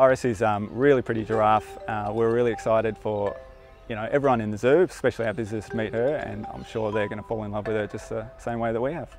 Iris is um, really pretty giraffe. Uh, we're really excited for you know everyone in the zoo, especially our visitors, to meet her, and I'm sure they're going to fall in love with her just the same way that we have.